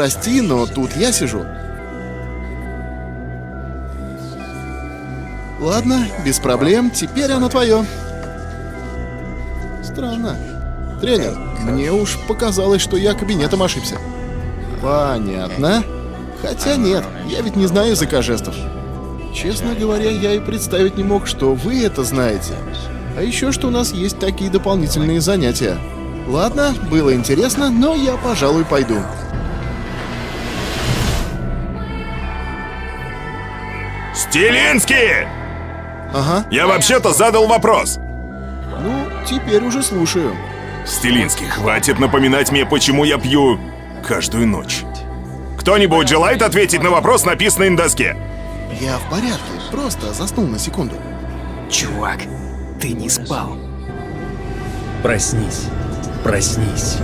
прости, но тут я сижу. Ладно, без проблем, теперь оно твое. Странно. Тренер, мне уж показалось, что я кабинетом ошибся. Понятно. Хотя нет, я ведь не знаю языка жестов. Честно говоря, я и представить не мог, что вы это знаете. А еще что у нас есть такие дополнительные занятия. Ладно, было интересно, но я, пожалуй, пойду. Стилинский! Ага, Я вообще-то задал вопрос. ну, теперь уже слушаю. Стилинский, хватит напоминать мне, почему я пью каждую ночь. Кто-нибудь желает ответить на вопрос, написанный на доске? Я в порядке, просто заснул на секунду. Чувак, ты не спал. Проснись. Проснись.